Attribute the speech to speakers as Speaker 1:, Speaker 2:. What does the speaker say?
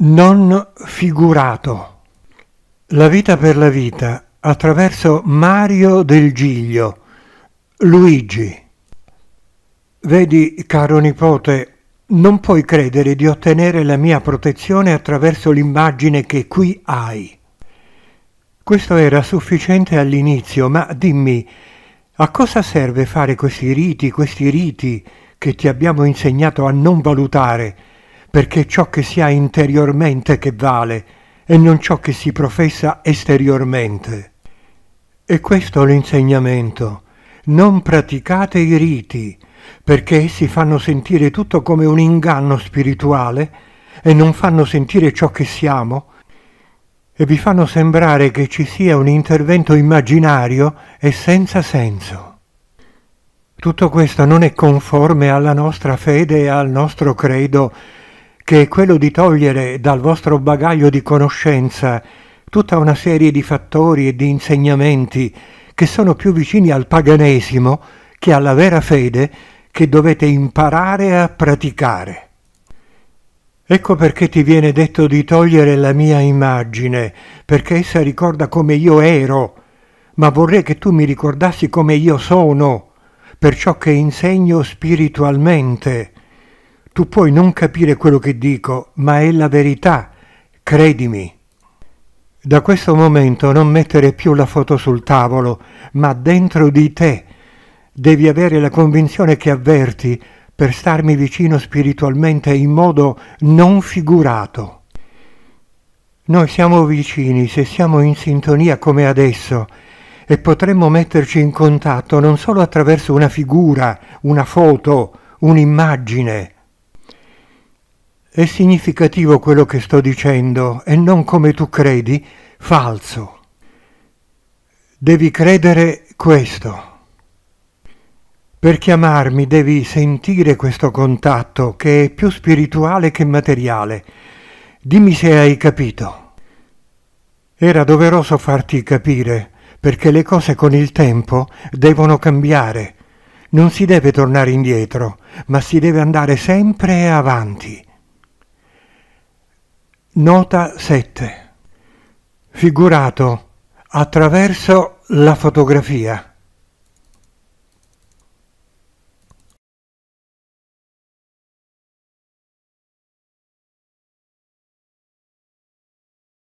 Speaker 1: Non figurato. La vita per la vita attraverso Mario del Giglio. Luigi. Vedi, caro nipote, non puoi credere di ottenere la mia protezione attraverso l'immagine che qui hai. Questo era sufficiente all'inizio, ma dimmi, a cosa serve fare questi riti, questi riti che ti abbiamo insegnato a non valutare? Perché ciò che si ha interiormente che vale e non ciò che si professa esteriormente. E questo è l'insegnamento. Non praticate i riti, perché essi fanno sentire tutto come un inganno spirituale e non fanno sentire ciò che siamo e vi fanno sembrare che ci sia un intervento immaginario e senza senso. Tutto questo non è conforme alla nostra fede e al nostro credo che è quello di togliere dal vostro bagaglio di conoscenza tutta una serie di fattori e di insegnamenti che sono più vicini al paganesimo che alla vera fede che dovete imparare a praticare. Ecco perché ti viene detto di togliere la mia immagine, perché essa ricorda come io ero, ma vorrei che tu mi ricordassi come io sono, per ciò che insegno spiritualmente tu puoi non capire quello che dico, ma è la verità, credimi. Da questo momento non mettere più la foto sul tavolo, ma dentro di te. Devi avere la convinzione che avverti per starmi vicino spiritualmente in modo non figurato. Noi siamo vicini se siamo in sintonia come adesso e potremmo metterci in contatto non solo attraverso una figura, una foto, un'immagine, è significativo quello che sto dicendo e non come tu credi, falso. Devi credere questo. Per chiamarmi devi sentire questo contatto che è più spirituale che materiale. Dimmi se hai capito. Era doveroso farti capire, perché le cose con il tempo devono cambiare. Non si deve tornare indietro, ma si deve andare sempre avanti. Nota 7. Figurato attraverso la fotografia.